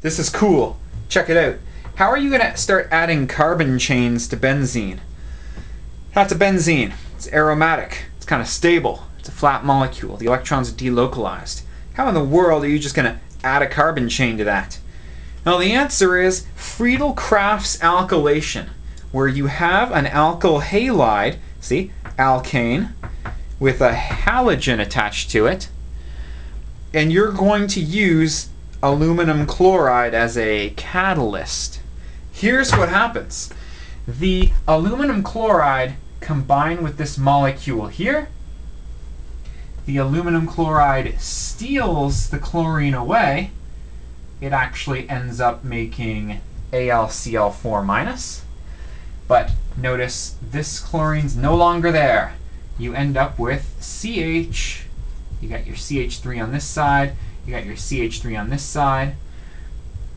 This is cool. Check it out. How are you going to start adding carbon chains to benzene? That's a benzene. It's aromatic. It's kind of stable. It's a flat molecule. The electrons are delocalized. How in the world are you just going to add a carbon chain to that? Well, the answer is Friedel-Crafts alkylation, where you have an alkyl halide, see, alkane, with a halogen attached to it, and you're going to use aluminum chloride as a catalyst. Here's what happens. The aluminum chloride combined with this molecule here, the aluminum chloride steals the chlorine away, it actually ends up making AlCl4 minus. But notice this chlorine's no longer there. You end up with CH. You got your CH3 on this side. You got your CH3 on this side.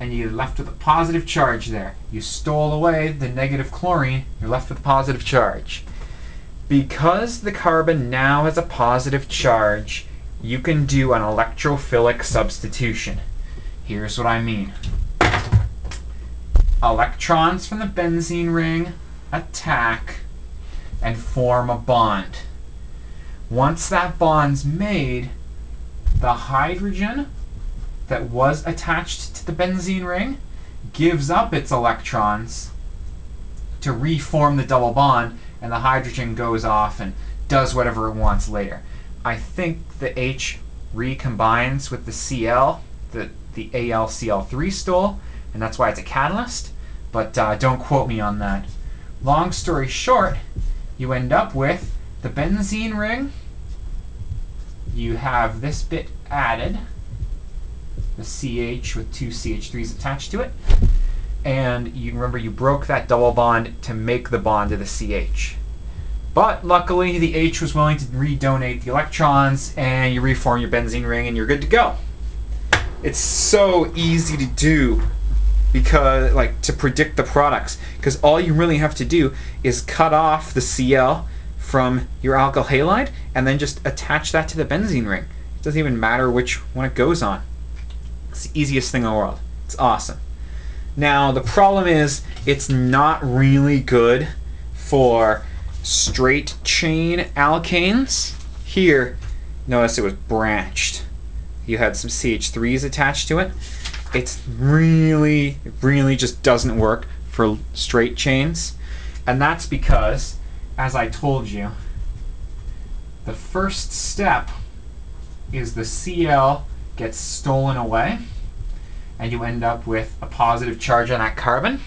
And you're left with a positive charge there. You stole away the negative chlorine. You're left with a positive charge. Because the carbon now has a positive charge, you can do an electrophilic substitution. Here's what I mean. Electrons from the benzene ring attack and form a bond. Once that bond's made, the hydrogen that was attached to the benzene ring gives up its electrons to reform the double bond, and the hydrogen goes off and does whatever it wants later. I think the H recombines with the Cl, the the AlCl3 stole, and that's why it's a catalyst, but uh, don't quote me on that. Long story short, you end up with the benzene ring, you have this bit added, the CH with two CH3s attached to it, and you remember you broke that double bond to make the bond to the CH. But luckily, the H was willing to redonate the electrons, and you reform your benzene ring, and you're good to go it's so easy to do because like to predict the products because all you really have to do is cut off the Cl from your alkyl halide and then just attach that to the benzene ring. It doesn't even matter which one it goes on. It's the easiest thing in the world. It's awesome. Now the problem is it's not really good for straight chain alkanes. Here, notice it was branched you had some CH3s attached to it. It's really, really just doesn't work for straight chains. And that's because, as I told you, the first step is the Cl gets stolen away, and you end up with a positive charge on that carbon.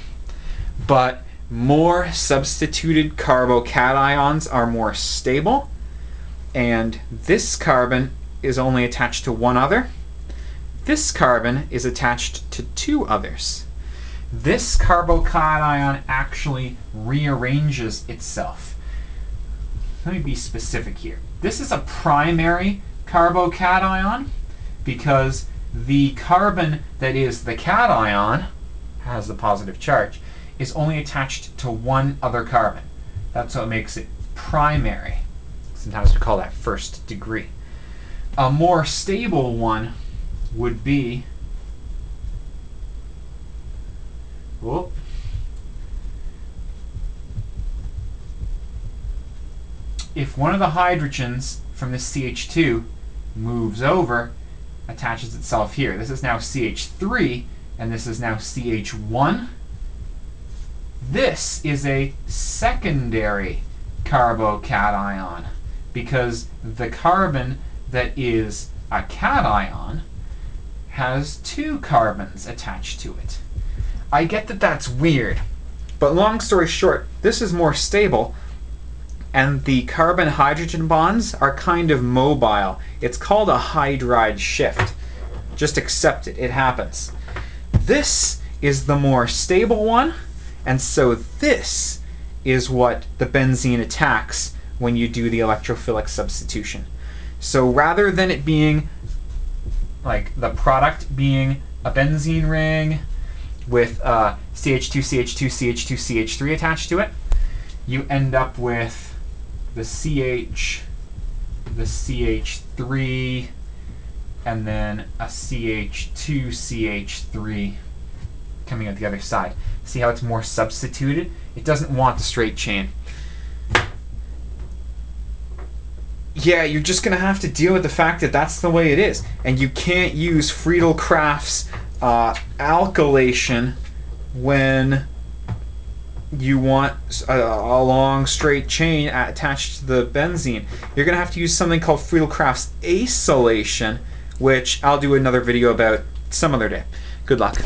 But more substituted carbocations are more stable, and this carbon is only attached to one other. This carbon is attached to two others. This carbocation actually rearranges itself. Let me be specific here. This is a primary carbocation because the carbon that is the cation has the positive charge is only attached to one other carbon. That's what makes it primary. Sometimes we call that first degree. A more stable one would be whoop, if one of the hydrogens from this CH2 moves over, attaches itself here. This is now CH3, and this is now CH1. This is a secondary carbocation because the carbon that is a cation has two carbons attached to it. I get that that's weird, but long story short, this is more stable and the carbon hydrogen bonds are kind of mobile. It's called a hydride shift. Just accept it, it happens. This is the more stable one, and so this is what the benzene attacks when you do the electrophilic substitution. So rather than it being like the product being a benzene ring with uh, CH2, CH2, CH2, CH3 attached to it, you end up with the CH, the CH3 and then a CH2, CH3 coming out the other side. See how it's more substituted? It doesn't want the straight chain. Yeah, you're just gonna have to deal with the fact that that's the way it is, and you can't use Friedel-Crafts uh, alkylation when you want a, a, long straight chain attached to the benzene. You're gonna have to use something called Friedel-Crafts acylation, which I'll do another video about some other day. Good luck.